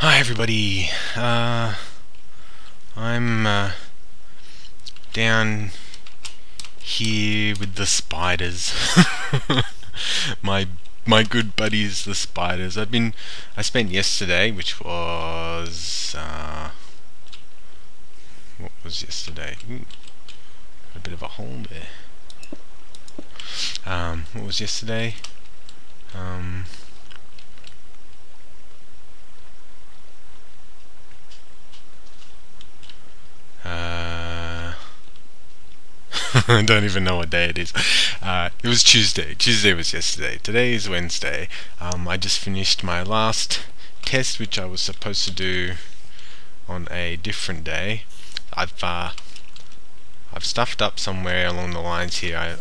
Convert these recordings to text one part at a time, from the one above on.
Hi everybody. Uh, I'm uh, down here with the spiders. my my good buddies, the spiders. I've been. I spent yesterday, which was uh, what was yesterday? Ooh, a bit of a hole there. Um, what was yesterday? Um, uh, I don't even know what day it is. Uh, it was Tuesday. Tuesday was yesterday. Today is Wednesday. Um, I just finished my last test, which I was supposed to do on a different day. I've uh, I've stuffed up somewhere along the lines here. I,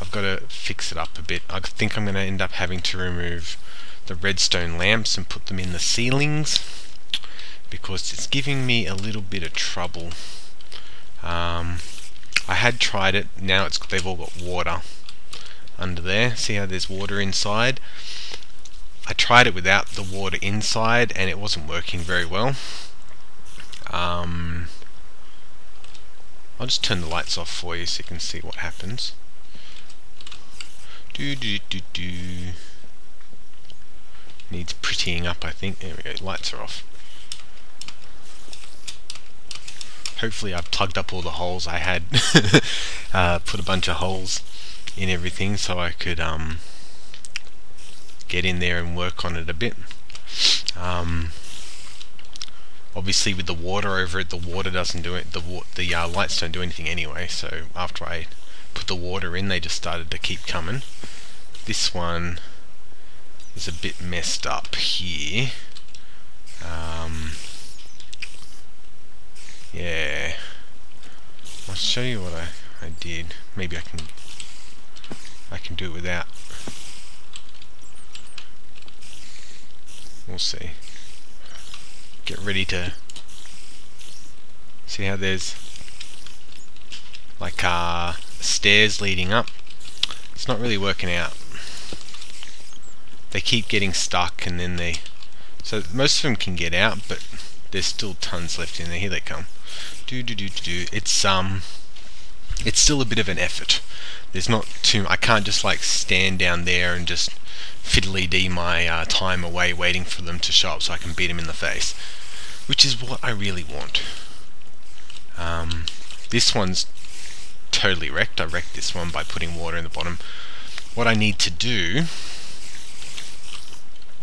I've got to fix it up a bit. I think I'm going to end up having to remove the redstone lamps and put them in the ceilings because it's giving me a little bit of trouble. Um, I had tried it. Now it's they've all got water under there. See how there's water inside? I tried it without the water inside and it wasn't working very well. Um, I'll just turn the lights off for you so you can see what happens. Do do do do. Needs prettying up, I think. There we go. Lights are off. Hopefully, I've plugged up all the holes I had. uh, put a bunch of holes in everything so I could um, get in there and work on it a bit. Um, obviously, with the water over it, the water doesn't do it. The the uh, lights don't do anything anyway. So after I put the water in, they just started to keep coming. This one is a bit messed up here. Um, yeah. I'll show you what I, I did. Maybe I can I can do it without. We'll see. Get ready to see how there's like uh, stairs leading up. It's not really working out. They keep getting stuck and then they... So most of them can get out, but there's still tons left in there. Here they come. Do do do do do. It's um, it's still a bit of an effort. There's not too. I can't just like stand down there and just fiddly dee my uh, time away waiting for them to show up so I can beat them in the face, which is what I really want. Um, this one's totally wrecked. I wrecked this one by putting water in the bottom. What I need to do,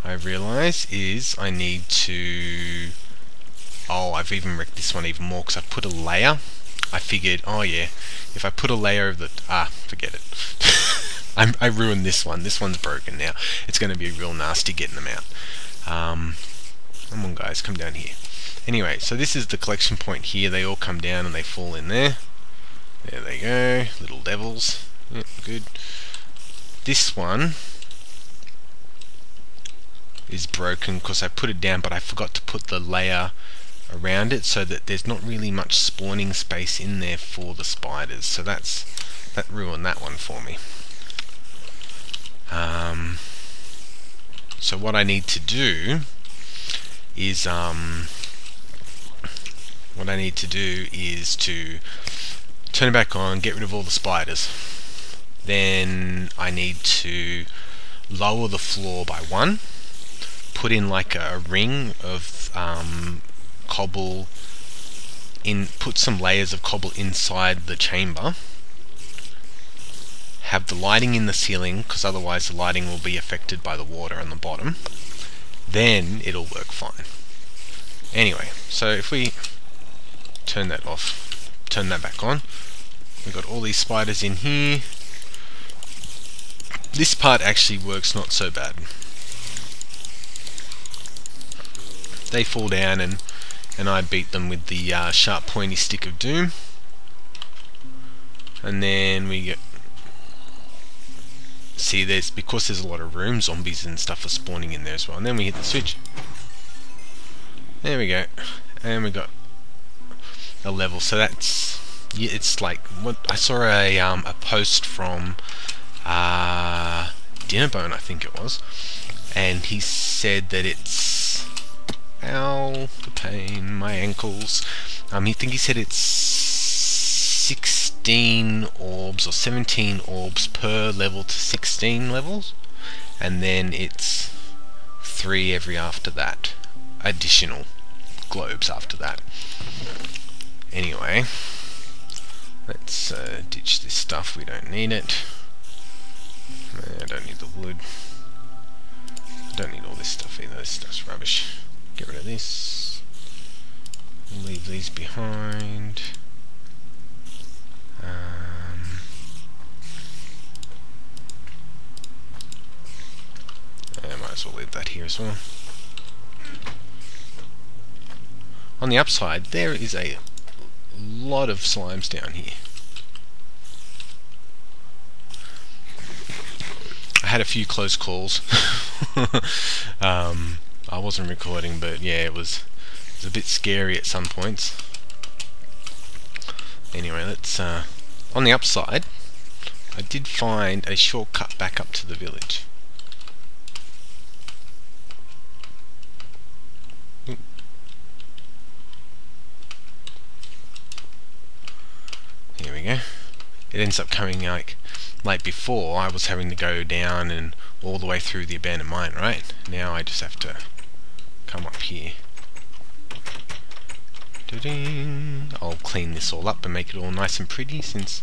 I realise, is I need to... Oh, I've even wrecked this one even more because I've put a layer. I figured, oh yeah, if I put a layer of the... Ah, forget it. I'm, I ruined this one. This one's broken now. It's going to be real nasty getting them out. Um, come on guys, come down here. Anyway, so this is the collection point here. They all come down and they fall in there. There they go, little devils. Yep, good. This one is broken because I put it down but I forgot to put the layer around it so that there's not really much spawning space in there for the spiders so that's that ruined that one for me um, so what I need to do is um, what I need to do is to turn it back on, get rid of all the spiders. Then I need to lower the floor by one, put in like a, ring of um, cobble, in put some layers of cobble inside the chamber, have the lighting in the ceiling because otherwise the lighting will be affected by the water on the bottom. Then it'll work fine. Anyway, so if we turn that off, turn that back on, We've got all these spiders in here. This part actually works not so bad. They fall down and, and I beat them with the uh, sharp pointy stick of doom. And then we get see there's because there's a lot of room zombies and stuff are spawning in there as well. And then we hit the switch. There we go. And we got a level. So that's it's like what I saw a um, a post from uh, Dinnerbone, I think it was, and he said that it's Ow, the pain, my ankles. Um, I think he said it's 16 orbs or 17 orbs per level to 16 levels, and then it's three every after that. Additional globes after that. Anyway, let's uh, ditch this stuff. We don't need it. I don't need the wood. I don't need all this stuff either. This stuff's rubbish. Get rid of this. Leave these behind. Um, I might as well leave that here as well. On the upside, there is a lot of slimes down here. I had a few close calls. um, I wasn't recording, but yeah, it was, it was a bit scary at some points. Anyway, let's, uh, on the upside, I did find a shortcut back up to the village. Here we go. It ends up coming like like before I was having to go down and all the way through the abandoned mine, right? Now I just have to come up here. Ding! I'll clean this all up and make it all nice and pretty since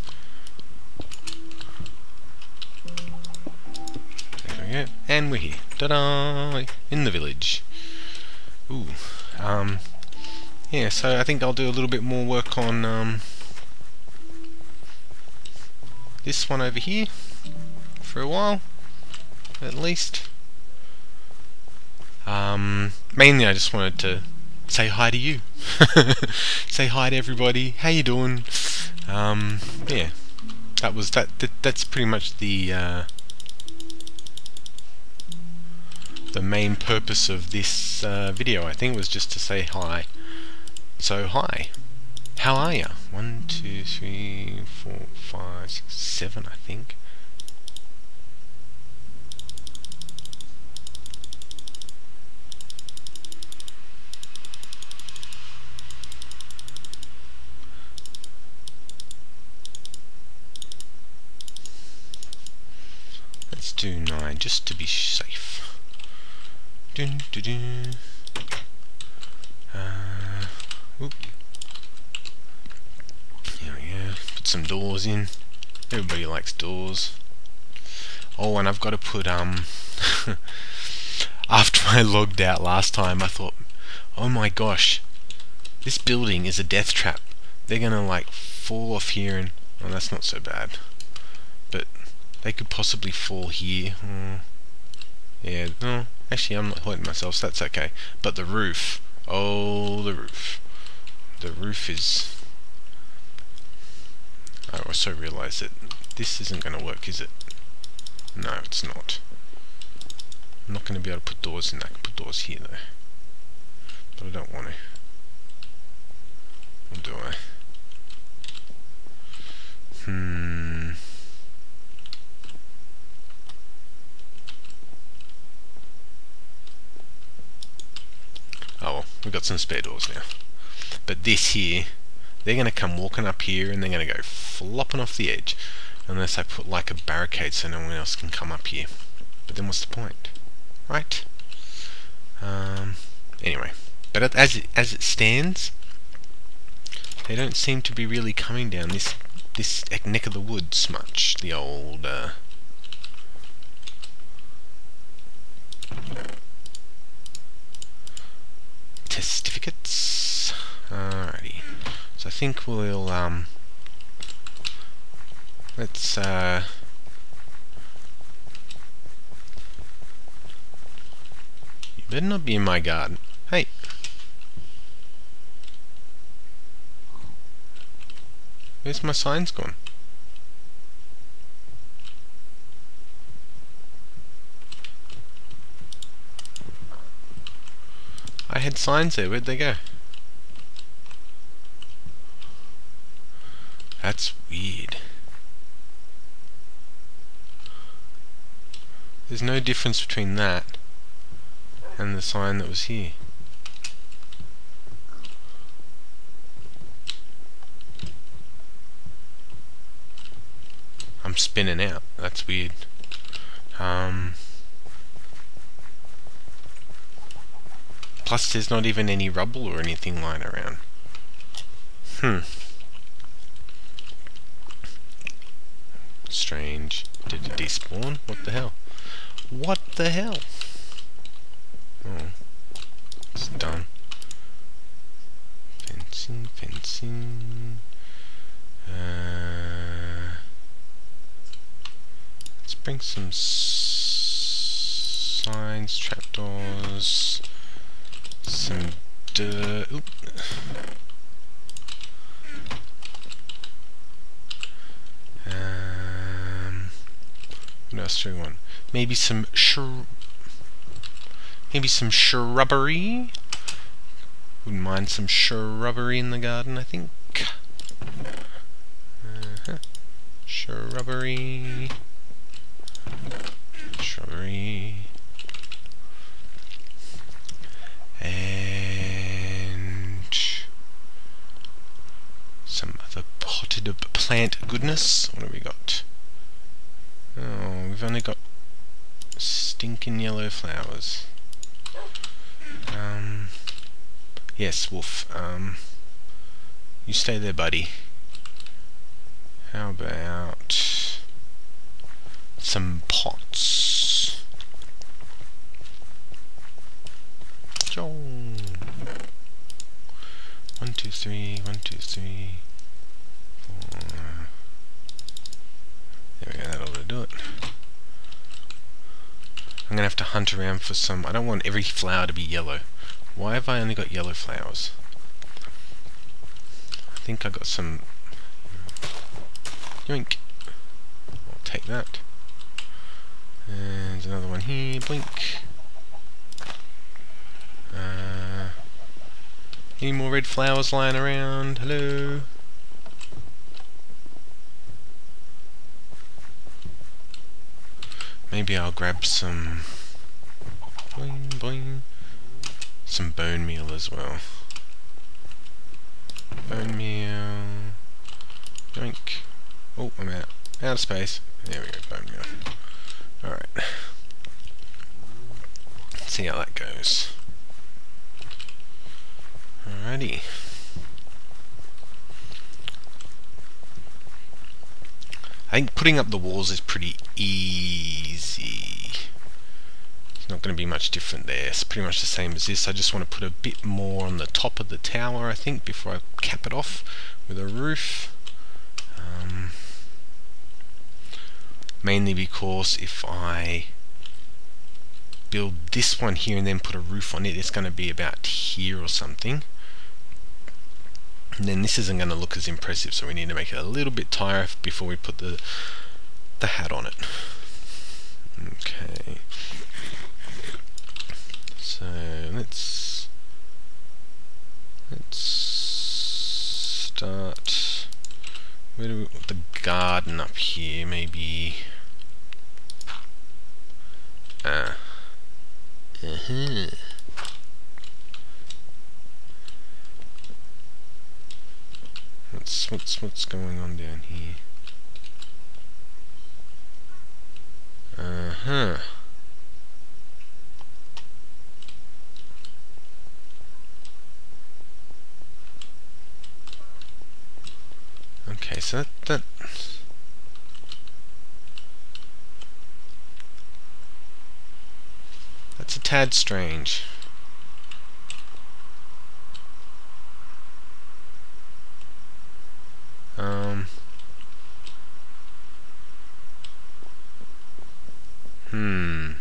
there we go. And we're here. Ta-da! In the village. Ooh. Um yeah, so I think I'll do a little bit more work on um this one over here for a while, at least. Um, mainly I just wanted to say hi to you. say hi to everybody. How you doing? Um, yeah, that was that, that. That's pretty much the uh, the main purpose of this uh, video. I think was just to say hi. So hi. How are you? One, two, three, four, five, six, seven, I think. Let's do nine, just to be safe. Dun, dun, dun. Uh, whoop. put some doors in. Everybody likes doors. Oh, and I've got to put, um... after I logged out last time, I thought, oh my gosh, this building is a death trap. They're gonna, like, fall off here and... Oh, that's not so bad. But they could possibly fall here. Hmm. yeah, no, actually I'm not hurting myself, so that's okay. But the roof, oh, the roof. The roof is I also realise that this isn't going to work, is it? No, it's not. I'm not going to be able to put doors in. I can put doors here, though. But I don't want to. Or do I? Hmm... Oh well, we've got some spare doors now. But this here they're going to come walking up here and they're going to go flopping off the edge unless I put like a barricade so no one else can come up here. But then what's the point? Right? Um, anyway, but as it, as it stands, they don't seem to be really coming down this this neck of the woods much. The old uh, testificates. Alrighty. So I think we'll um, let's uh, you better not be in my garden. Hey. Where's my signs gone? had signs there. Where'd they go? That's weird. There's no difference between that and the sign that was here. I'm spinning out. That's weird. Um, plus, there's not even any rubble or anything lying around. Hmm. Strange. Did it despawn? What the hell? What the hell? Oh. It's done. Fencing, fencing. Uh, let's bring some signs, trapdoors, some dirt. Oop. Um, what else do we want? Maybe some shrub. Maybe some shrubbery. Wouldn't mind some shrubbery in the garden, I think. Uh -huh. Shrubbery. Shrubbery. And some other potted plant goodness. What have we got? Oh, we've only got stinking yellow flowers. Um, yes, Wolf. Um, you stay there, buddy. How about some pots? One, two, three, one, two, three. There we go, that'll do it. I'm gonna have to hunt around for some. I don't want every flower to be yellow. Why have I only got yellow flowers? I think I got some. Yoink. I'll take that. And another one here. Blink. Uh, any more red flowers lying around? Hello? Maybe I'll grab some some bone meal as well. Bone meal Yoink. Oh, I'm out. Out of space. There we go, bone meal. Alright. See how that goes. Alrighty. I think putting up the walls is pretty easy. It's not going to be much different there. It's pretty much the same as this. I just want to put a bit more on the top of the tower, I think, before I cap it off with a roof. Um, mainly because if I build this one here and then put a roof on it, it's going to be about here or something. And then this isn't going to look as impressive, so we need to make it a little bit tighter before we put the the hat on it. Okay. So let's let's start where do we, put the garden up here maybe ah uh -huh. What's what's what's going on down here? Uh huh. Okay, so that, that that's a tad strange. Um, hmm.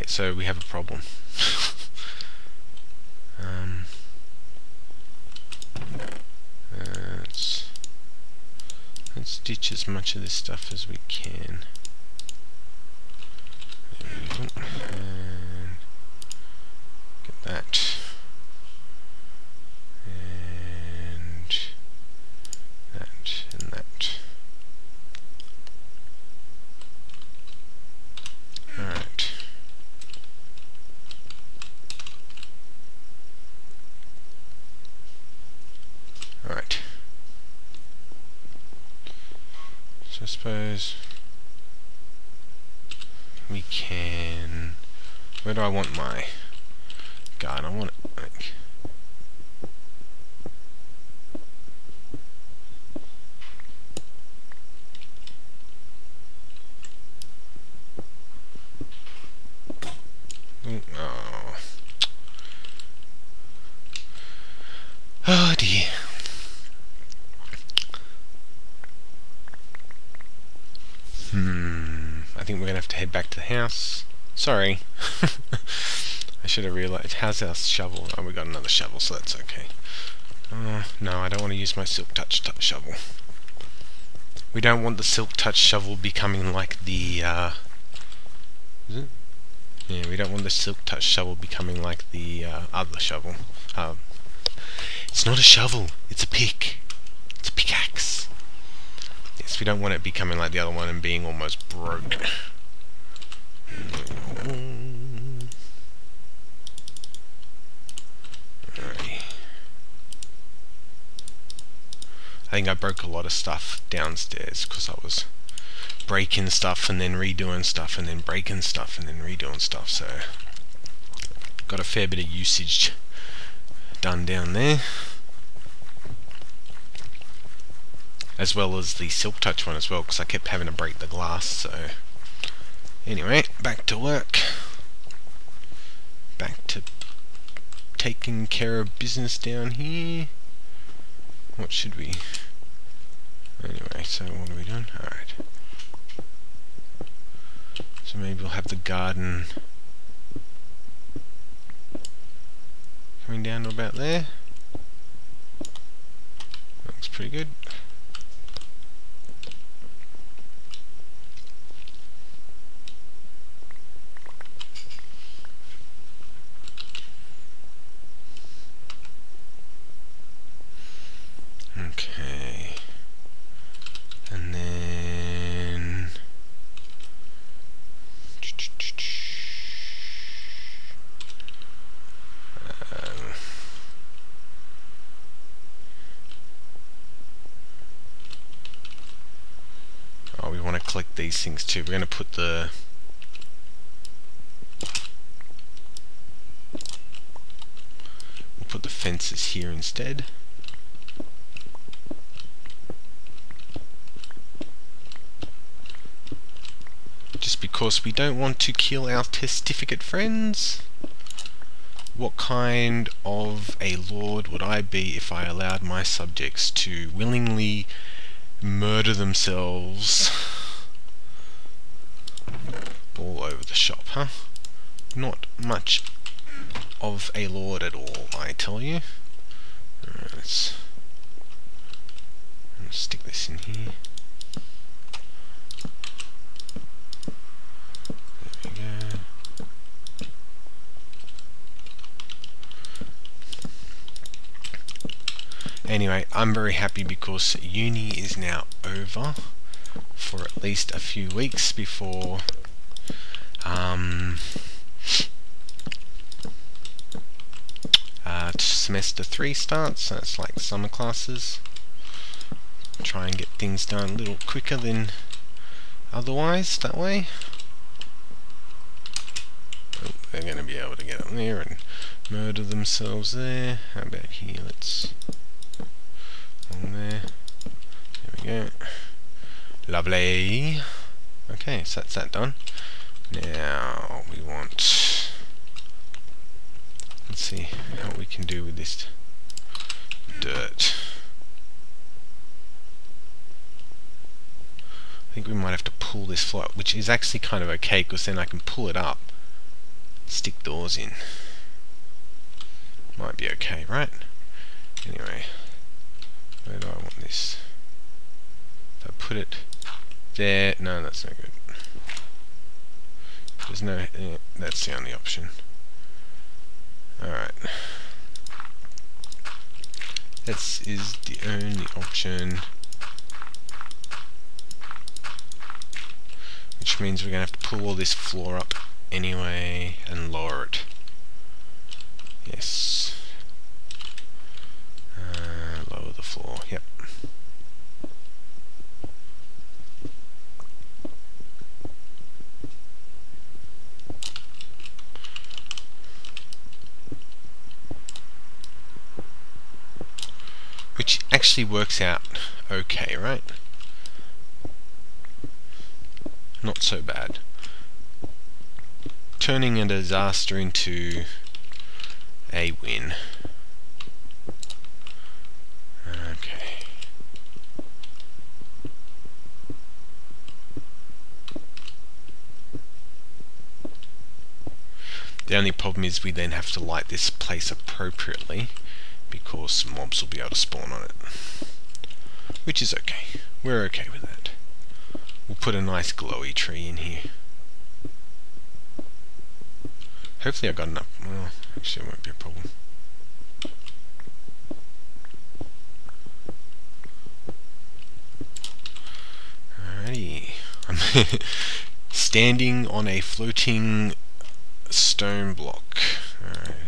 Okay, so we have a problem. um, let's, let's ditch as much of this stuff as we can. And get that. Suppose we can... Where do I want my gun? I want it like... Oh. oh dear. Hmm. I think we're gonna have to Sorry. I should have realized. How's our shovel? Oh, we got another shovel, so that's okay. Uh, no, I don't want to use my Silk Touch shovel. We don't want the Silk Touch shovel becoming like the, uh? Yeah, we don't want the Silk Touch shovel becoming like the uh, other shovel. Uh, it's not a shovel, it's a pick. It's a pickaxe. Yes, we don't want it becoming like the other one and being almost broke. I think I broke a lot of stuff downstairs because I was breaking stuff and then redoing stuff and then breaking stuff and then redoing stuff so got a fair bit of usage done down there. As well as the silk touch one as well because I kept having to break the glass so anyway back to work. Back to taking care of business down here what should we anyway so what are we doing alright so maybe we'll have the garden coming down to about there. Looks pretty good. These things too. We're going to put the we'll put the fences here instead. Just because we don't want to kill our testificate friends. What kind of a lord would I be if I allowed my subjects to willingly murder themselves all over the shop, huh? Not much of a lord at all, I tell you. Right, let's, let's stick this in here. There we go. Anyway, I'm very happy because uni is now over for at least a few weeks before um, uh, semester 3 starts, so it's like summer classes. Try and get things done a little quicker than otherwise, that way. Oh, they're going to be able to get up there and murder themselves there. How about here? Let's... On there. There we go. Lovely. Okay, so that's that done. Now we want let's see what we can do with this dirt. I think we might have to pull this up, which is actually kind of okay because then I can pull it up, stick doors in. Might be okay, right? Anyway, where do I want this? If I put it there, no, that's not good. There's no... That's the only option. Alright. This is the only option. Which means we're going to have to pull all this floor up anyway and lower it. Yes. Uh, lower the floor, yep. Which actually works out okay, right? Not so bad. Turning a disaster into a win. Okay. The only problem is we then have to light this place appropriately because mobs will be able to spawn on it. Which is okay. We're okay with that. We'll put a nice glowy tree in here. Hopefully I got enough. Well, actually it won't be a problem. Alrighty. I'm standing on a floating stone block. Alright.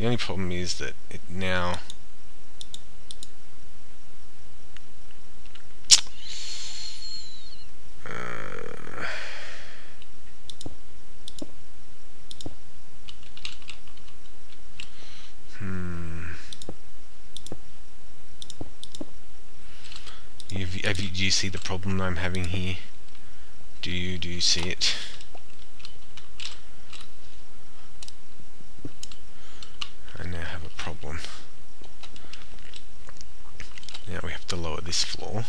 The only problem is that it now uh, hmm. Have have you, do you see the problem I'm having here? Do you do you see it? Problem. Now we have to lower this floor.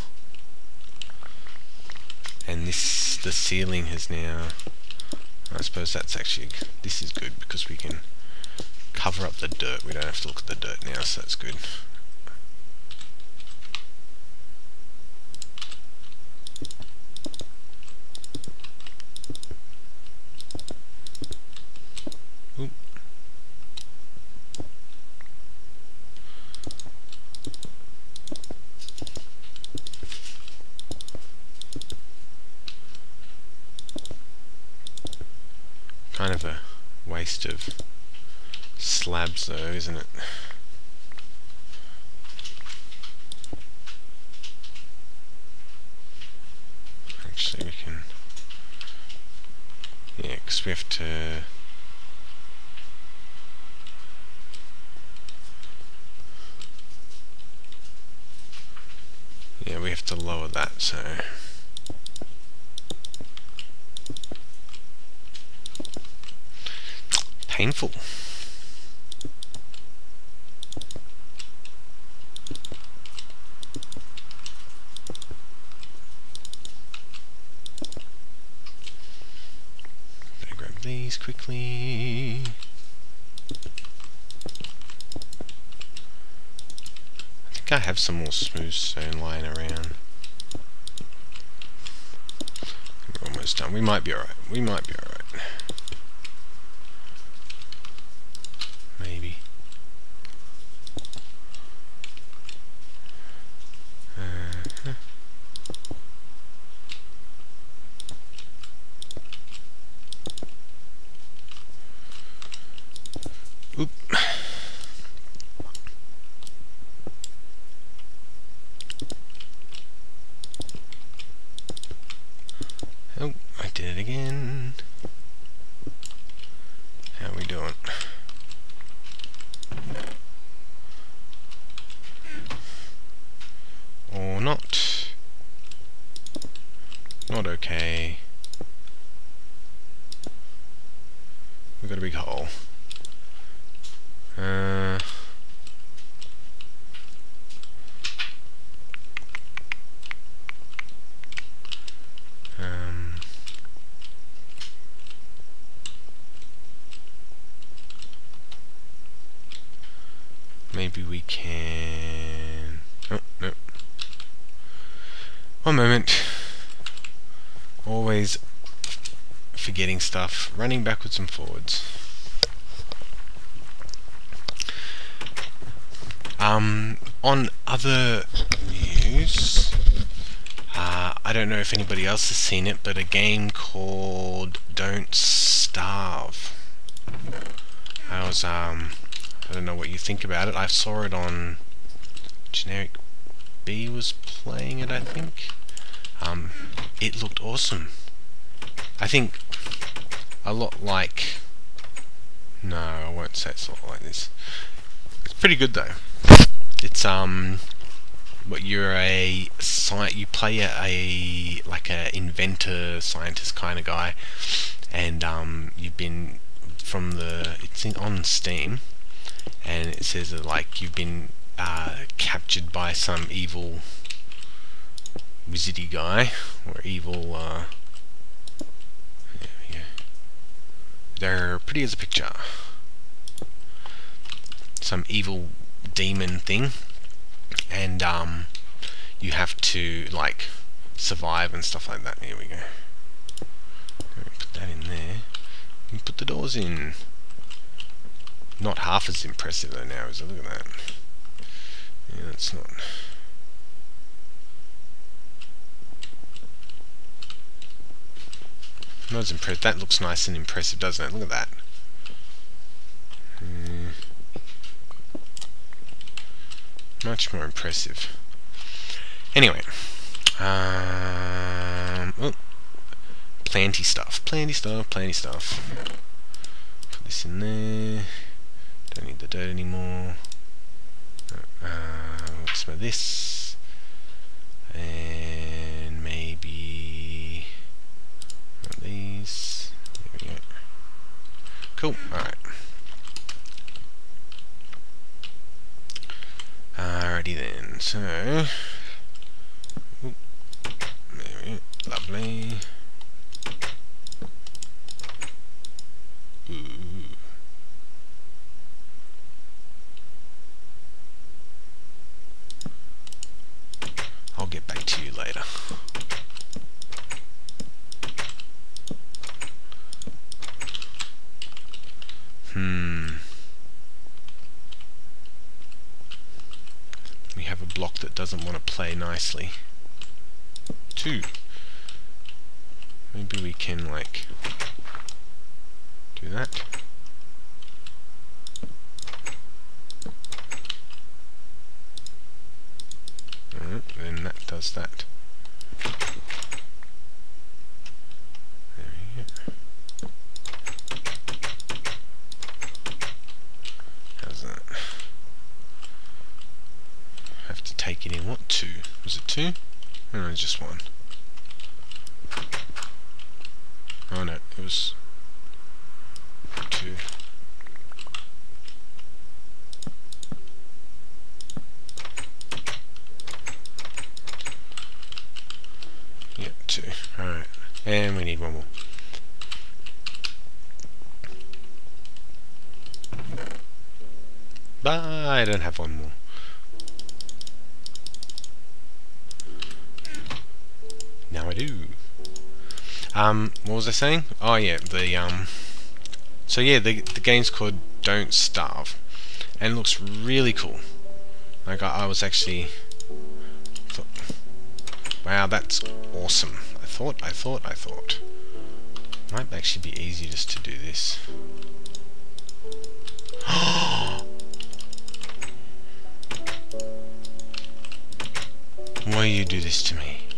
And this, the ceiling has now, I suppose that's actually, this is good because we can cover up the dirt. We don't have to look at the dirt now, so that's good. kind of a waste of slabs though, isn't it? Actually we can... Yeah, because we have to... Yeah, we have to lower that, so... painful. Better grab these quickly. I think I have some more smooth stone lying around. We're almost done. We might be alright. We might be alright. Not okay. We've got a big hole. Uh, um, maybe we can... Oh, no. One moment always forgetting stuff, running backwards and forwards. Um, on other news, uh, I don't know if anybody else has seen it, but a game called Don't Starve. I was, um, I don't know what you think about it. I saw it on Generic B was playing it, I think. Um, it looked awesome. I think a lot like... No, I won't say it's a lot like this. It's pretty good though. It's um what you're a sci you play a, a like a inventor scientist kind of guy and um you've been from the it's in, on Steam and it says that like you've been uh, captured by some evil wizardy guy or evil uh, they're pretty as a picture some evil demon thing and um, you have to like survive and stuff like that. Here we go. Put that in there. And put the doors in. Not half as impressive though now, is it? Look at that. Yeah, that's not. Not as impressive. That looks nice and impressive, doesn't it? Look at that. Mm. Much more impressive. Anyway. Um, oh, planty stuff. Planty stuff, planty stuff. Put this in there. Don't need the dirt anymore. Uh, what's some of this. And maybe these. There we go. Cool. Alright. Alrighty then, so... Ooh, lovely. Ooh. I'll get back to you later. Hmm. have a block that doesn't want to play nicely. Two. Maybe we can, like, do that. Right, then that does that. in what two? Was it two? No, just one. Oh no, it was two. Yeah, two. Alright. And we need one more. But I don't have one more. Now I do. Um, what was I saying? Oh yeah, the um. So yeah, the the game's called Don't Starve, and looks really cool. Like I, I was actually. Thought, wow, that's awesome. I thought, I thought, I thought. Might actually be easy just to do this. Why you do this to me?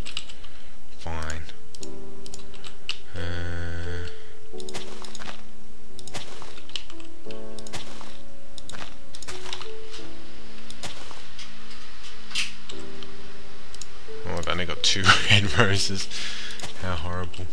Red roses. How horrible.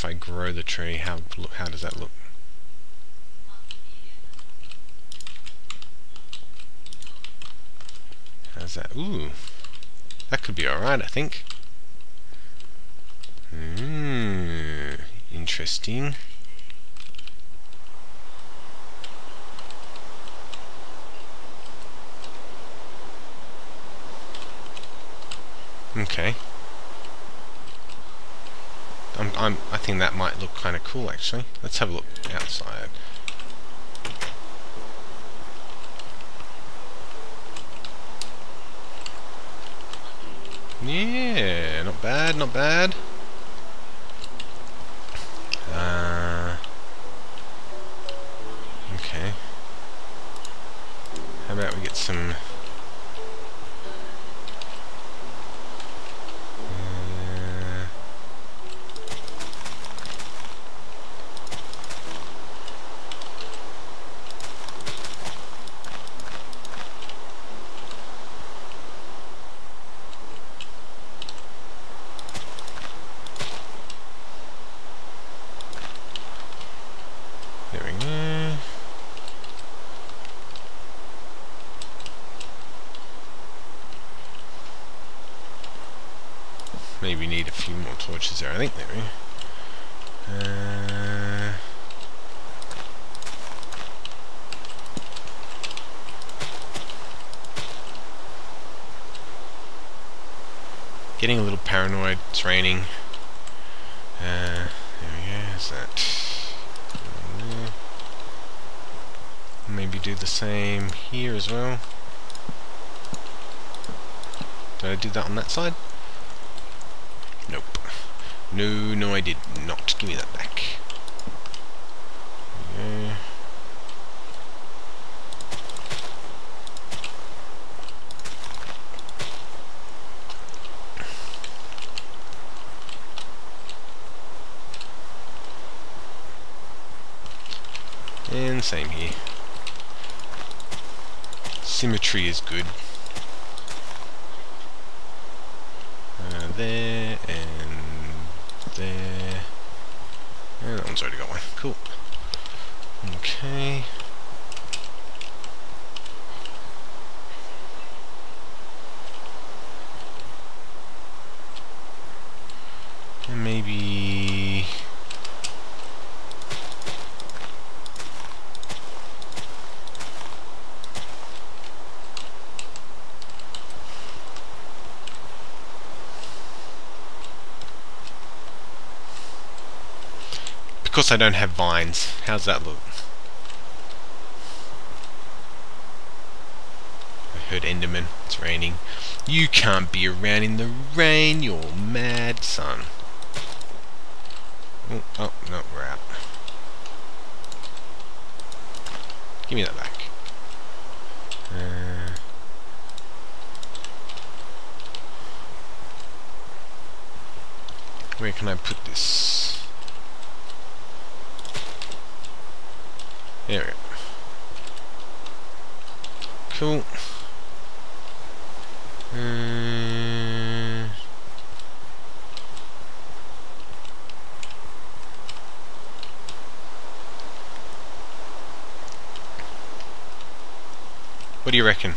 if I grow the tree, how how does that look? How's that? Ooh, that could be alright, I think. Hmm, interesting. Okay. I'm, I think that might look kind of cool actually. Let's have a look outside. Yeah, not bad, not bad. Uh, okay. How about we get some maybe need a few more torches there. I think there we uh, Getting a little paranoid. It's raining. Uh, there we go. Is that? Maybe do the same here as well. Did I do that on that side? No, no I did not. Give me that back. Yeah. And same here. Symmetry is good. Uh, there, and there. And that one's already got one. Cool. Okay. And maybe... course I don't have vines. How's that look? I heard Enderman. It's raining. You can't be around in the rain, you're mad, son. Oh, oh no, we're out. Give me that back. Uh, where can I put this? There we go. Cool. Uh, what do you reckon?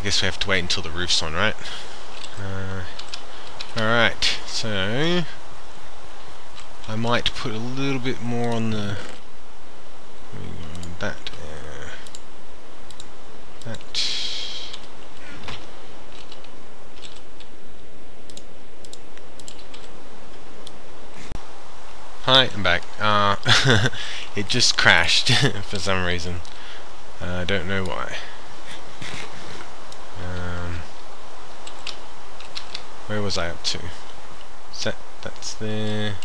I guess we have to wait until the roof's on, right? Uh, Alright, so... I might put a little bit more on the... That... Uh, that... Hi, I'm back. Uh, it just crashed for some reason. Uh, I don't know why. Where was I up to? That, that's there.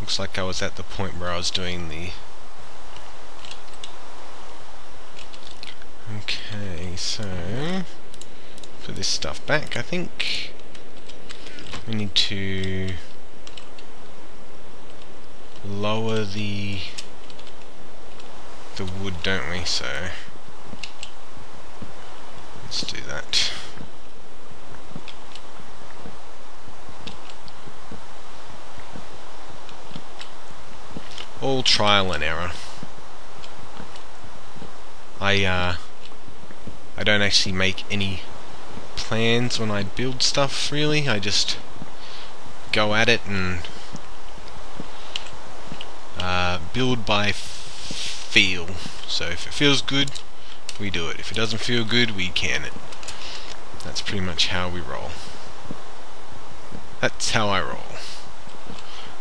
Looks like I was at the point where I was doing the... Okay, so... Put this stuff back, I think. We need to... Lower the... The wood, don't we? So... Let's do that. All trial and error. I uh, I don't actually make any plans when I build stuff really. I just go at it and build by feel. So if it feels good, we do it. If it doesn't feel good, we can it. That's pretty much how we roll. That's how I roll.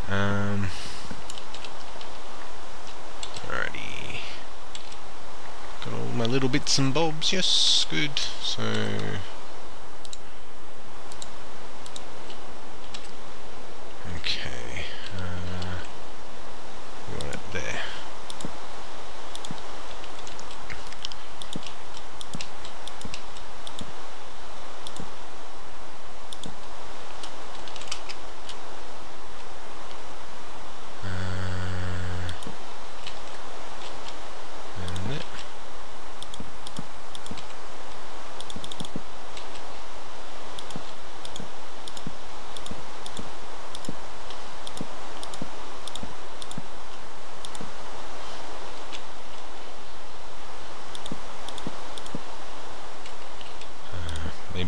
Um, alrighty. Got all my little bits and bobs, yes, good. So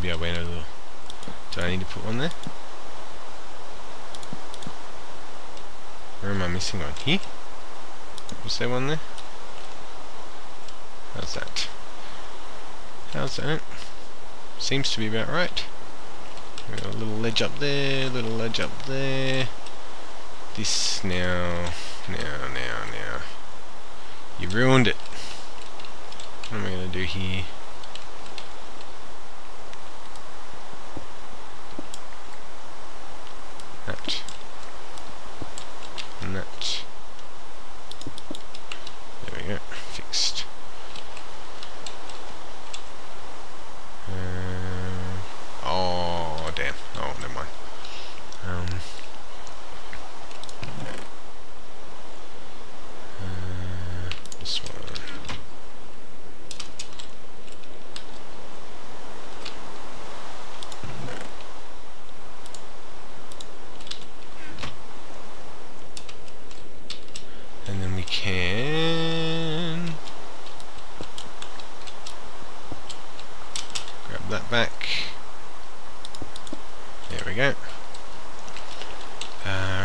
maybe I went a little... Do I need to put one there? Where am I missing one? Here? Was there one there? How's that? How's that? To be about right. a little ledge up there, little ledge up there. This now, now, now, now. You ruined it. What am I going to do here?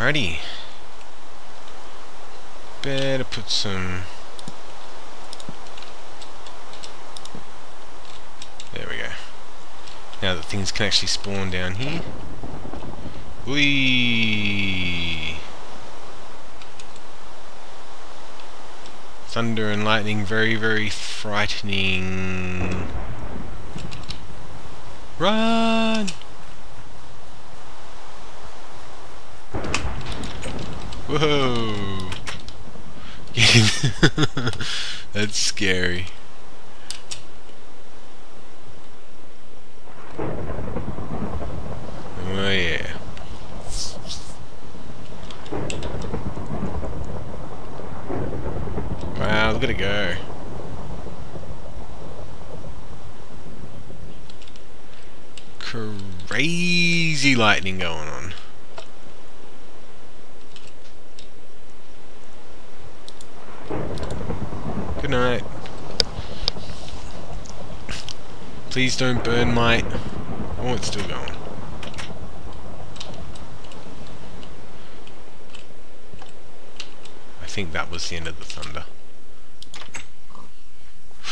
Alrighty. Better put some... There we go. Now that things can actually spawn down here. Whee! Thunder and lightning, very, very frightening. Run! Whoa! That's scary. Oh yeah. Wow, look at it go. Going on. Good night. Please don't burn my... Oh, it's still going. I think that was the end of the thunder.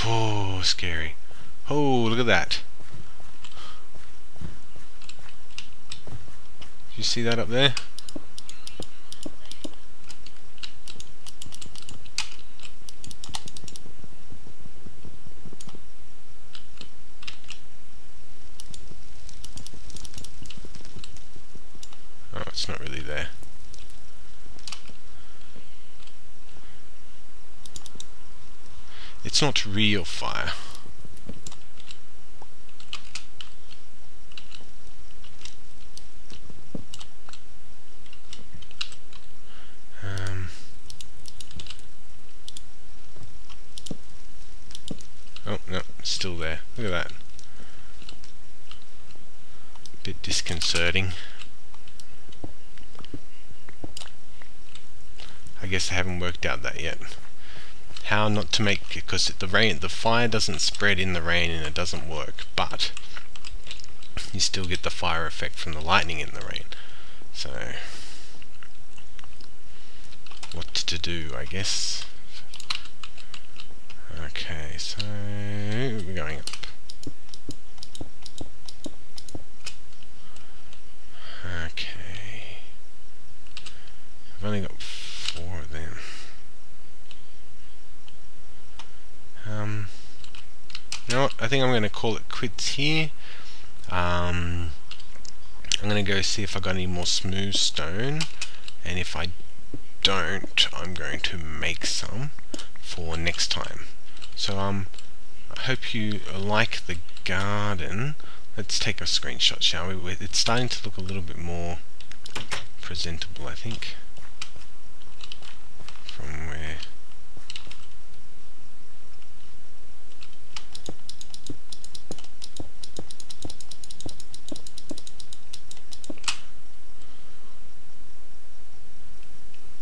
Oh, scary. Oh, look at that. You see that up there? oh it's not really there. It's not real fire. Um, oh, no, still there. Look at that. Bit disconcerting. I guess I haven't worked out that yet. How not to make because the rain, the fire doesn't spread in the rain and it doesn't work, but you still get the fire effect from the lightning in the rain. So what to do, I guess. Okay, so we're going up. Okay. I've only got four of them. Um, you know what? I think I'm going to call it quits here. Um, I'm going to go see if I got any more smooth stone. And if I don't, I'm going to make some for next time. So um, I hope you like the garden. Let's take a screenshot, shall we? It's starting to look a little bit more presentable, I think. From where...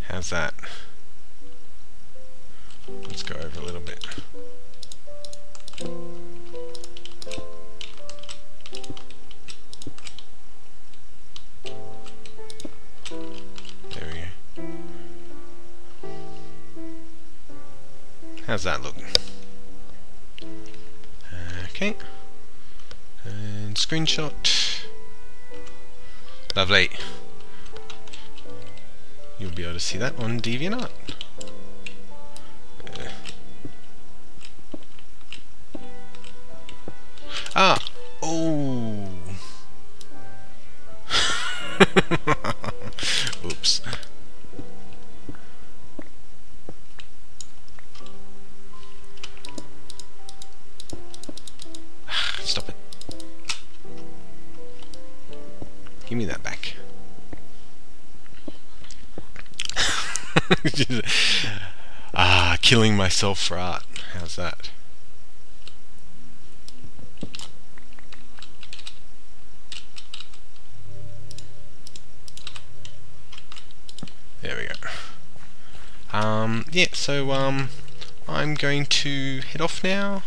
How's that? Let's go over a little bit. How's that look? Okay. And screenshot. Lovely. You'll be able to see that on DeviantArt. Ah! Give me that back. ah, killing myself for art. How's that? There we go. Um, yeah, so um, I'm going to head off now.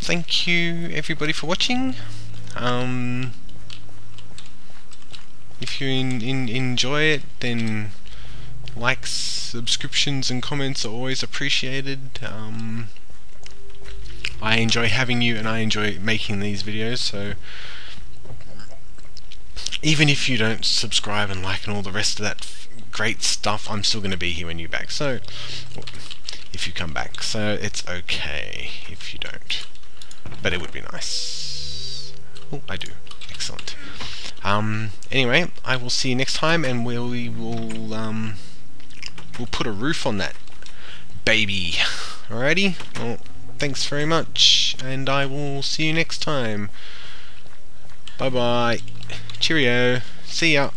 Thank you everybody for watching. Um, if you in, in, enjoy it, then likes, subscriptions and comments are always appreciated. Um, I enjoy having you and I enjoy making these videos, so even if you don't subscribe and like and all the rest of that great stuff, I'm still going to be here when you're back. So, if you come back, so it's okay if you don't, but it would be nice. Oh, I do. Excellent. Um, anyway, I will see you next time, and we'll, we will um, we'll put a roof on that baby. Alrighty. Well, thanks very much, and I will see you next time. Bye bye. Cheerio. See ya.